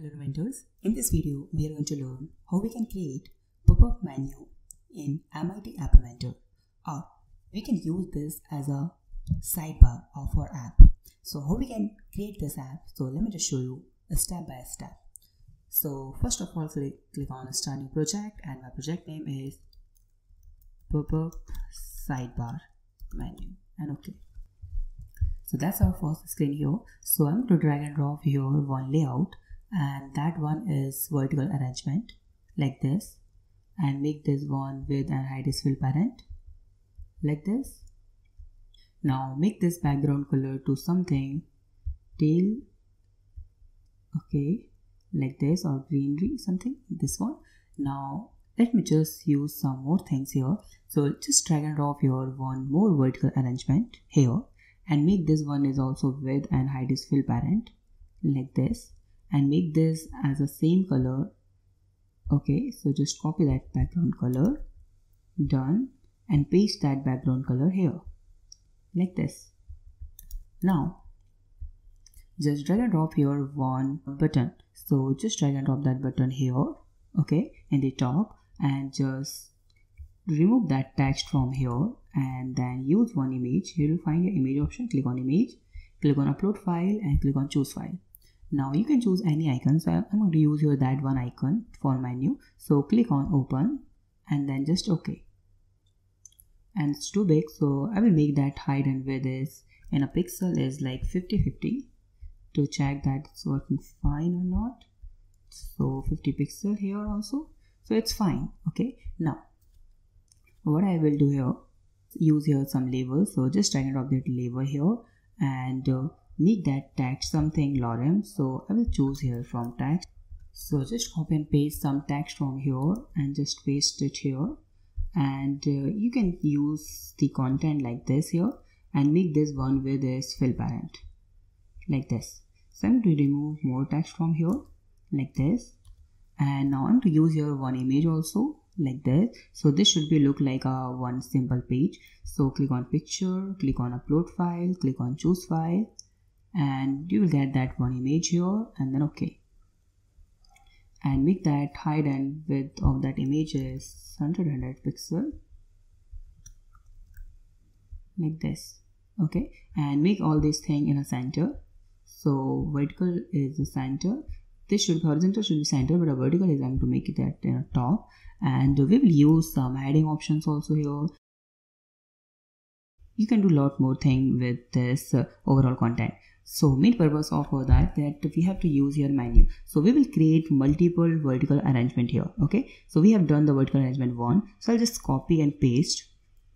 Hello inventors, in this video we are going to learn how we can create pop-up menu in MIT App Inventor or we can use this as a sidebar of our app. So how we can create this app, so let me just show you a step by step. So first of all click, click on start new project and my project name is pop-up sidebar menu and okay. So that's our first screen here. So I'm going to drag and drop here one layout and that one is vertical arrangement like this. And make this one with an height is fill parent like this. Now make this background color to something tail okay like this or greenery something this one. Now let me just use some more things here. So just drag and drop your one more vertical arrangement here. And make this one is also with an is fill parent like this and make this as the same color. Okay so just copy that background color. Done. And paste that background color here. Like this. Now just drag and drop here one button. So just drag and drop that button here. Okay in the top. And just remove that text from here. And then use one image. Here you'll find your image option. Click on image. Click on upload file and click on choose file now you can choose any icon. So i'm going to use here that one icon for menu. So click on open and then just okay. And it's too big. So i will make that height and width is in a pixel is like 50 50 to check that it's working fine or not. So 50 pixel here also. So it's fine. Okay. Now what i will do here use here some label so just drag and drop that label here. And uh, make that text something lorem so i will choose here from text so just copy and paste some text from here and just paste it here. And uh, you can use the content like this here and make this one with this fill parent like this. So i'm going to remove more text from here like this. And now i'm to use here one image also like this. So this should be look like a one simple page. So click on picture click on upload file click on choose file and you will get that one image here and then okay. And make that height and width of that image is 100 100 pixel. Like this okay? And make all this thing in a center. So vertical is the center. This should horizontal should be center but a vertical is I'm to make it at the top. And we will use some adding options also here. You can do a lot more thing with this uh, overall content so main purpose of uh, that that we have to use your menu. So we will create multiple vertical arrangement here okay? So we have done the vertical arrangement one. So i'll just copy and paste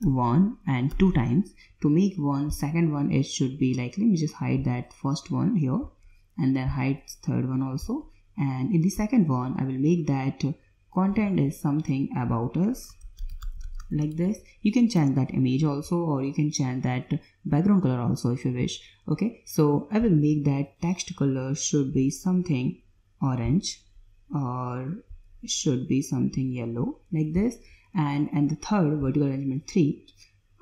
one and two times. To make one second one it should be like let me just hide that first one here and then hide third one also. And in the second one i will make that content is something about us like this. You can change that image also or you can change that background color also if you wish okay? So i will make that text color should be something orange or should be something yellow like this. And and the third vertical arrangement 3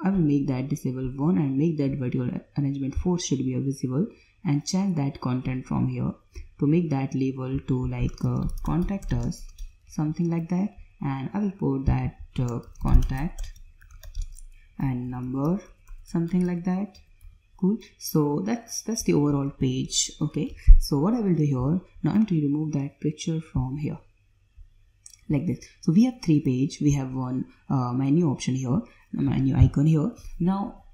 i will make that disable 1 and make that vertical arrangement 4 should be visible and change that content from here. To make that label to like uh, contact us something like that. And I will put that uh, contact and number something like that. Cool so that's that's the overall page okay? So what I will do here now I'm to remove that picture from here. Like this. So we have three page. We have one uh, menu option here menu icon here. Now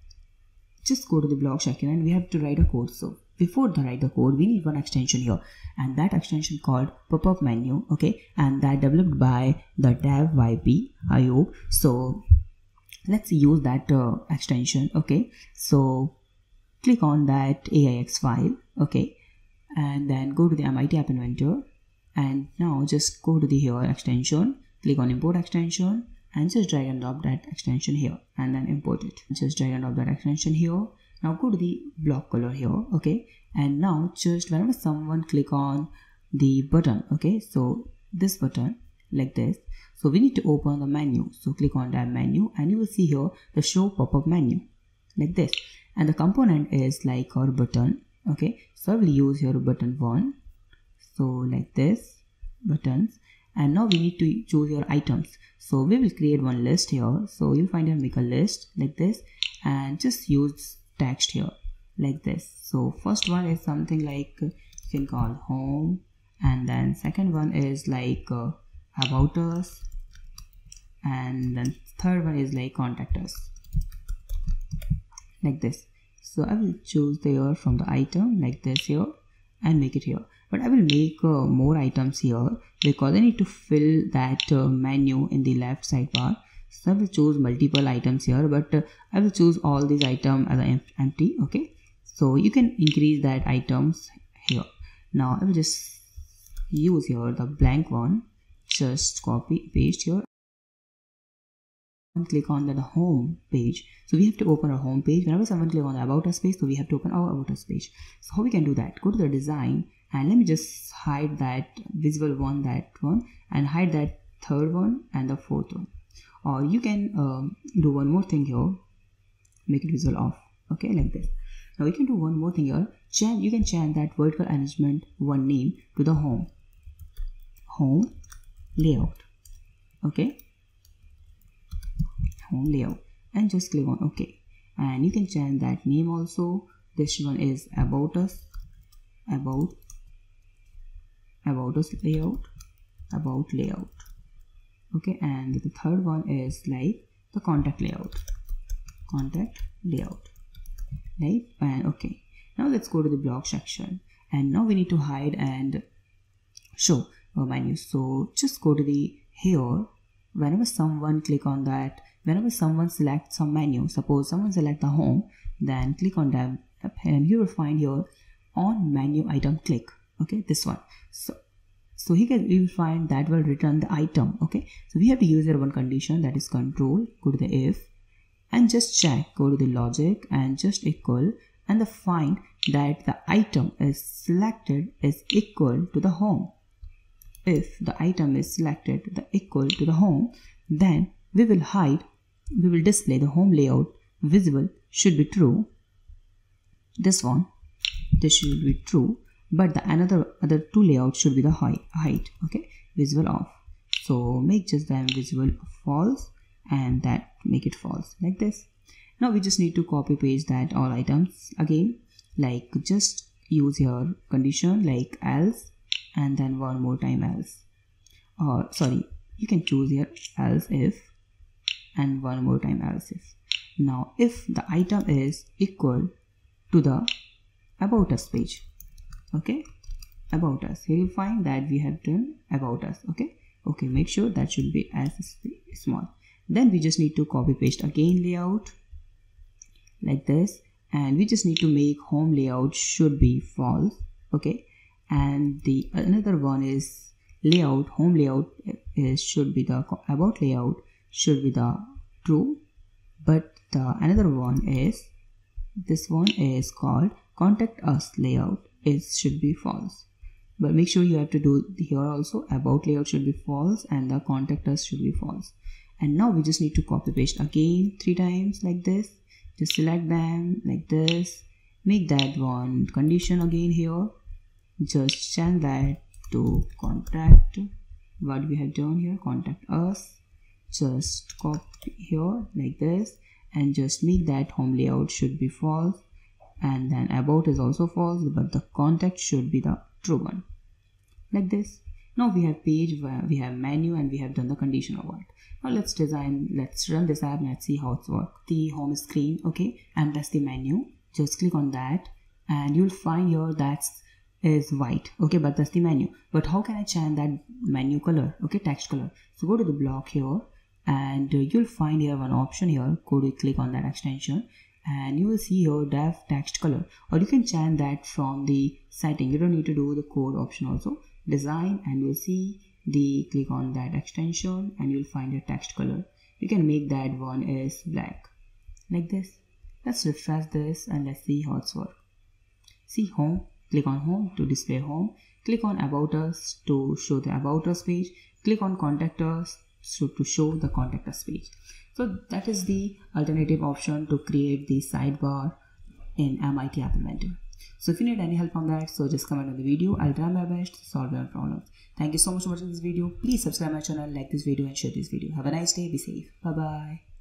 just go to the block section and we have to write a code. So before the write the code we need one extension here. And that extension called pop-up menu okay? And that developed by the DevYB io so let's use that uh, extension okay? So click on that aix file okay? And then go to the mit app inventor. And now just go to the here extension click on import extension and just drag and drop that extension here and then import it. Just drag and drop that extension here now go to the block color here okay? And now just whenever someone click on the button okay? So this button like this. So we need to open the menu. So click on that menu and you will see here the show pop-up menu like this. And the component is like our button okay? So I will use your button one. So like this buttons. And now we need to choose your items. So we will create one list here. So you'll find and make a list like this and just use text here like this. So first one is something like you can call home. And then second one is like uh, about us. And then third one is like contact us. Like this. So I will choose the year from the item like this here and make it here. But I will make uh, more items here because I need to fill that uh, menu in the left sidebar so I will choose multiple items here but uh, I will choose all these items as em empty okay? So you can increase that items here. Now I will just use here the blank one. Just copy paste here. And click on the home page. So we have to open our home page. Whenever someone click on the about us page so we have to open our about us page. So how we can do that? Go to the design and let me just hide that visible one that one and hide that third one and the fourth one or you can um, do one more thing here. Make it visual off. Okay like this. Now you can do one more thing here. Change you can change that vertical arrangement one name to the home. Home layout. Okay? Home layout. And just click on ok and you can change that name also. This one is about us. About about us layout. About layout okay and the third one is like the contact layout. Contact layout. Right and okay now let's go to the block section. And now we need to hide and show a menu. So just go to the here. Whenever someone click on that whenever someone select some menu suppose someone select the home then click on that. And you will find here on menu item click. Okay this one. So so here we will find that will return the item okay? So we have to use here one condition that is control go to the if and just check go to the logic and just equal and the find that the item is selected is equal to the home. If the item is selected the equal to the home then we will hide we will display the home layout visible should be true. This one this should be true but the another other two layouts should be the high, height okay? Visible off. So make just them visible false and that make it false like this. Now we just need to copy paste that all items again. Like just use your condition like else and then one more time else. Or sorry you can choose here else if and one more time else if. Now if the item is equal to the about us page okay about us. Here you find that we have done about us okay? Okay make sure that should be as small. Then we just need to copy paste again layout like this. And we just need to make home layout should be false okay? And the another one is layout home layout eh, is should be the about layout should be the true. But the another one is this one is called contact us layout it should be false. But make sure you have to do here also about layout should be false and the contact us should be false. And now we just need to copy paste again three times like this. Just select them like this. Make that one condition again here. Just change that to contact what we have done here contact us. Just copy here like this and just make that home layout should be false and then about is also false but the context should be the true one. Like this. Now we have page where we have menu and we have done the conditional one now let's design let's run this app and let's see how it's work. The home screen okay and that's the menu. Just click on that and you'll find here that's is white okay but that's the menu. But how can i change that menu color okay text color? So go to the block here and you'll find here one option here. Go to click on that extension and you will see your dev text color. Or you can change that from the setting. You don't need to do the code option also. Design and you'll see the click on that extension and you'll find a text color. You can make that one is black. Like this. Let's refresh this and let's see how it's work. See home. Click on home to display home. Click on about us to show the about us page. Click on contact us so to show the contact us page so that is the alternative option to create the sidebar in MIT App Inventor. So if you need any help on that so just comment on the video. I'll try my best to solve your problems thank you so much for watching this video. Please subscribe my channel like this video and share this video. Have a nice day. Be safe. Bye bye